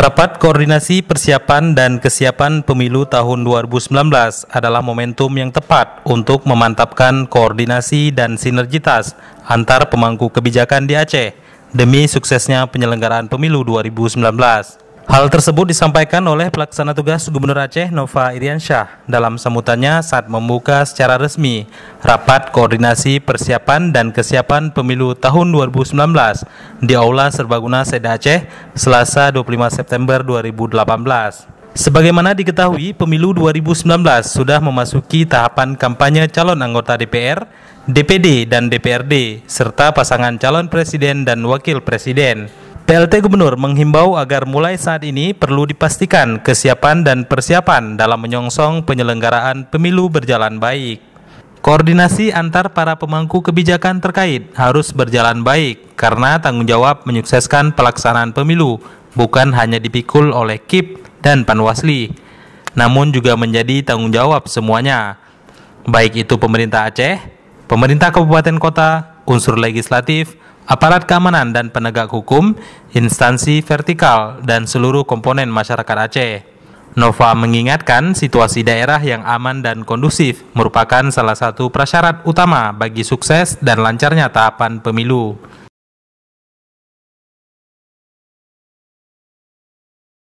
Rapat koordinasi persiapan dan kesiapan pemilu tahun 2019 adalah momentum yang tepat untuk memantapkan koordinasi dan sinergitas antar pemangku kebijakan di Aceh demi suksesnya penyelenggaraan pemilu 2019. Hal tersebut disampaikan oleh pelaksana tugas Gubernur Aceh Nova Iriansyah dalam sambutannya saat membuka secara resmi rapat koordinasi persiapan dan kesiapan pemilu tahun 2019 di Aula Serbaguna Seda Aceh Selasa 25 September 2018. Sebagaimana diketahui, pemilu 2019 sudah memasuki tahapan kampanye calon anggota DPR, DPD, dan DPRD, serta pasangan calon presiden dan wakil presiden. PLT Gubernur menghimbau agar mulai saat ini perlu dipastikan kesiapan dan persiapan dalam menyongsong penyelenggaraan pemilu berjalan baik. Koordinasi antar para pemangku kebijakan terkait harus berjalan baik karena tanggung jawab menyukseskan pelaksanaan pemilu bukan hanya dipikul oleh KIP dan Panwasli, namun juga menjadi tanggung jawab semuanya, baik itu pemerintah Aceh, pemerintah kabupaten kota, unsur legislatif, aparat keamanan dan penegak hukum, instansi vertikal, dan seluruh komponen masyarakat Aceh. Nova mengingatkan situasi daerah yang aman dan kondusif merupakan salah satu prasyarat utama bagi sukses dan lancarnya tahapan pemilu.